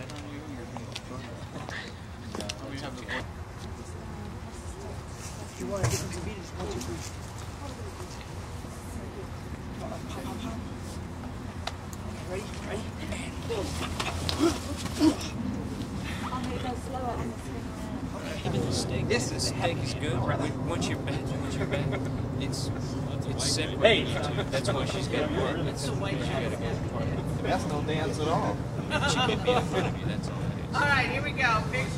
light on you, you're gonna struggle. Let me have the voice. If you want to get them to beat it, just one, two, three. Ready? Ready? Even the stake. This the stake is good. When- Once you're back, once you're back, it's it's separated. Hey. That's why she's got to work. That's she got to go. That's no dance at all. She could be in front of you. That's all it is. All right, here we go. Pictures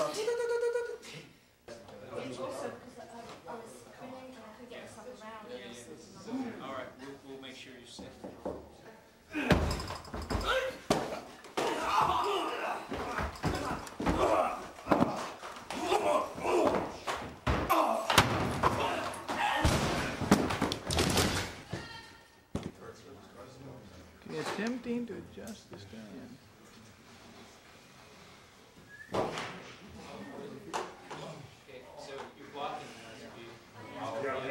It's also because I, I was cleaning and I could get myself around. All right, we'll, we'll make sure you sit. Attempting to adjust the stand. Okay, so you're blocking the view.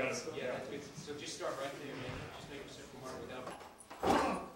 Yeah, that's good. So just start right there, man. Just make yourself mark without.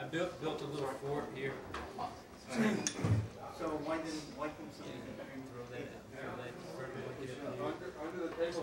I built built a little fort here. So why didn't why didn't somebody? Throw that. Throw that. Under the table.